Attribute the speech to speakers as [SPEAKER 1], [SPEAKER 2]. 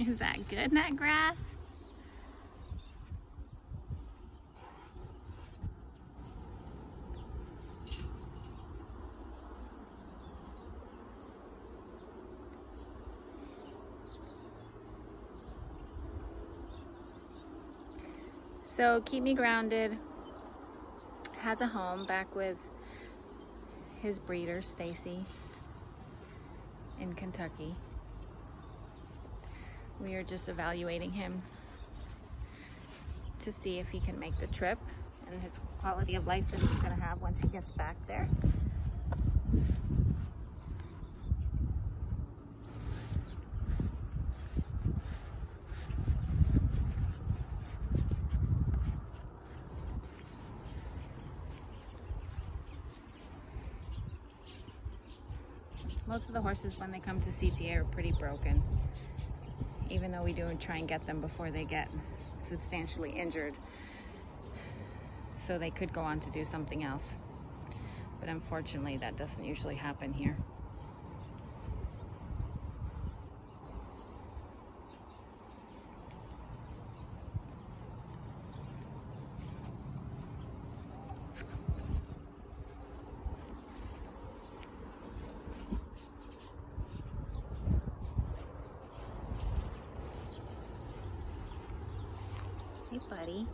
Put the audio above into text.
[SPEAKER 1] Is that good, that grass? So Keep Me Grounded has a home back with his breeder, Stacy, in Kentucky. We are just evaluating him to see if he can make the trip and his quality of life that he's going to have once he gets back there. Most of the horses when they come to CTA are pretty broken even though we do try and get them before they get substantially injured. So they could go on to do something else. But unfortunately, that doesn't usually happen here. Hey, buddy.